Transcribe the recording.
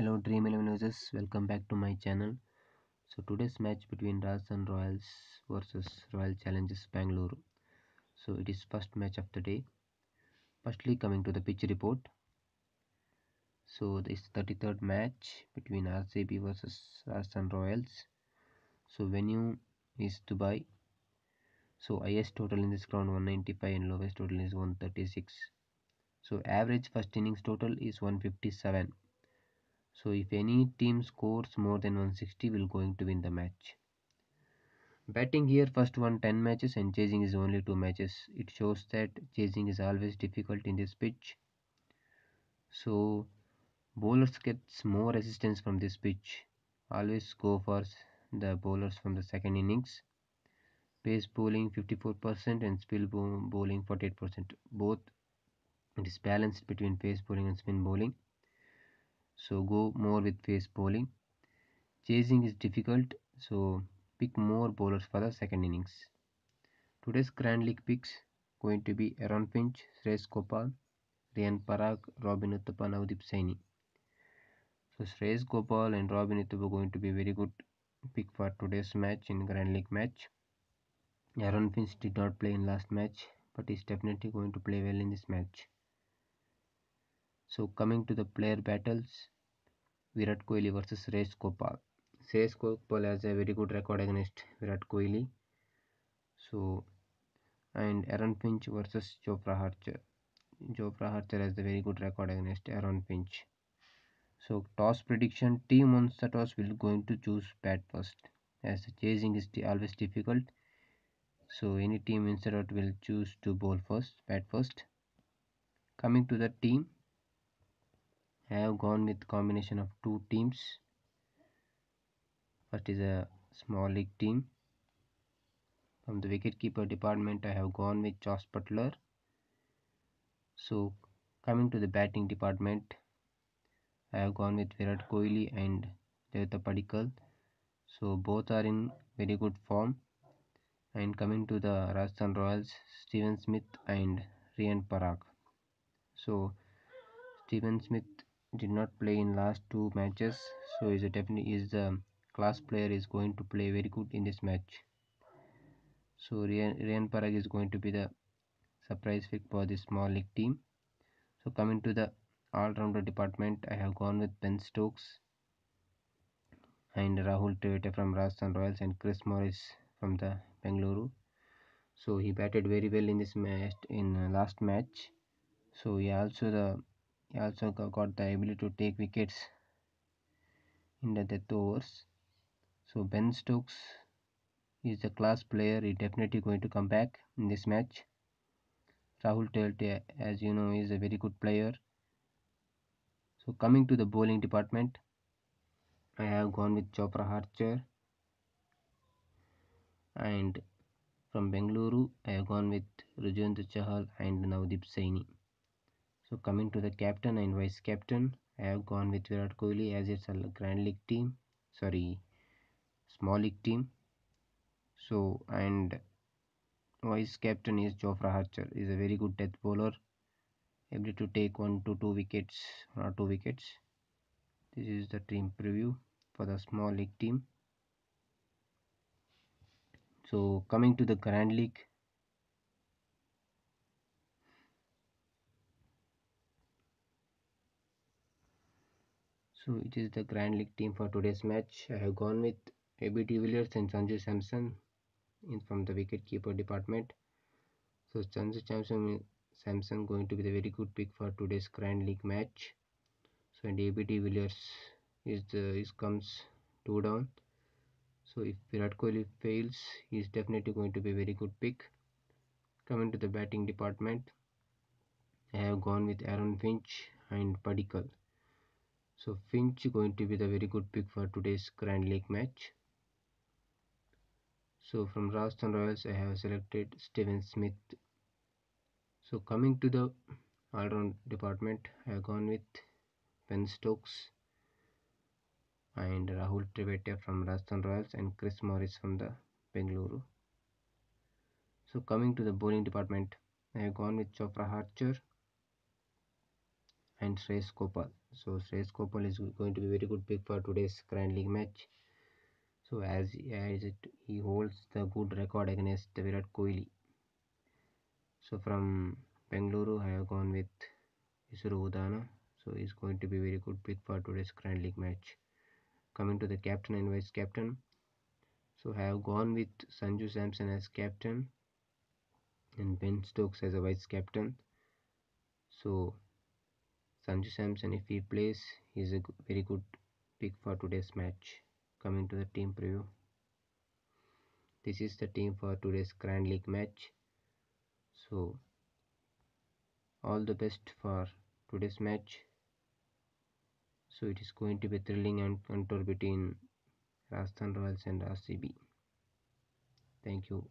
Hello Dream 11 users, welcome back to my channel. So today's match between Rajasthan Royals versus Royal Challengers Bangalore. So it is first match of the day. Firstly coming to the pitch report. So this 33rd match between RCB versus Rajasthan Royals. So venue is Dubai. So highest total in this ground 195 and lowest total is 136. So average first innings total is 157 so if any team scores more than 160 will going to win the match. Batting here first won 10 matches and chasing is only 2 matches. It shows that chasing is always difficult in this pitch. So bowlers gets more resistance from this pitch. Always go for the bowlers from the second innings. Pace bowling 54% and spin bowling 48%. Both it is balanced between pace bowling and spin bowling so go more with pace bowling chasing is difficult so pick more bowlers for the second innings today's grand league picks going to be Aaron Finch, Shreyas Gopal, Riyan Parag, Robin Uthappa, Navdeep Saini. So Shreyas Gopal and Robin Uthappa going to be very good pick for today's match in Grand League match. Aaron Finch did not play in last match but is definitely going to play well in this match. So coming to the player battles, Virat Kohli versus Shreyas Gopal. Shreyas Gopal has a very good record against Virat Kohli. So and Aaron Finch versus Jofra Archer. Jofra Archer has a very good record against Aaron Finch. So toss prediction: team on the toss will going to choose bat first, as the chasing is always difficult. So any team instead of will choose to bowl first, bat first. Coming to the team, have gone with combination of two teams. First is a small league team. From the wicketkeeper department I have gone with Jos Buttler. So coming to the batting department I have gone with Virat Kohli and Devdutt Padikkal so both are in very good form. And coming to the Rajasthan Royals Steven Smith and Riyan Parag. So Steven Smith did not play in last two matches so is a definitely is the class player is going to play very good in this match. So Riyan Parag is going to be the surprise pick for this small league team. So coming to the all-rounder department I have gone with Ben Stokes and Rahul Tewatia from Rajasthan Royals and Chris Morris from the Bengaluru. So he batted very well in this match in uh, last match. So he also the he also got the ability to take wickets in the death overs. So Ben Stokes is a class player. He definitely going to come back in this match. Rahul Tewatia, as you know, is a very good player. So coming to the bowling department, I have gone with Jofra Archer and from Bengaluru I have gone with Yuzvendra Chahal and Navdeep Saini. So coming to the captain and vice captain, I have gone with Virat Kohli as it's a Grand League team. Sorry, small league team. So and vice captain is Jofra Archer. is a very good death bowler, able to take one to two wickets or two wickets. This is the team preview for the small league team. So coming to the Grand League, So it is the Grand League team for today's match. I have gone with AB de Villiers and Sanju Samson in from the wicket keeper department. So Sanju Samson Samson going to be the very good pick for today's Grand League match. So and AB de Villiers is the is comes two down. So if Virat Kohli fails, he is definitely going to be a very good pick. Coming to the batting department, I have gone with Aaron Finch and Padikkal. So Finch going to be the very good pick for today's Grand League match. So from Rajasthan Royals I have selected Steven Smith. So coming to the all-round department I have gone with Ben Stokes and Rahul Tewatia from Rajasthan Royals and Chris Morris from the Bengaluru. So coming to the bowling department I have gone with Jofra Archer and Shreyas Gopal. So Shreyas Gopal is going to be very good pick for today's Grand League match. So as, as it, he holds the good record against Virat Kohli. So from Bengaluru, I have gone with Isuru Udana. So he's going to be very good pick for today's Grand League match. Coming to the captain and vice captain. So I have gone with Sanju Samson as captain and Ben Stokes as a vice captain. So Sanju Samson, if he plays, is a very good pick for today's match. Coming to the team preview. This is the team for today's Grand League match. So all the best for today's match. So it is going to be thrilling and contour between Rajasthan Royals and RCB. Thank you.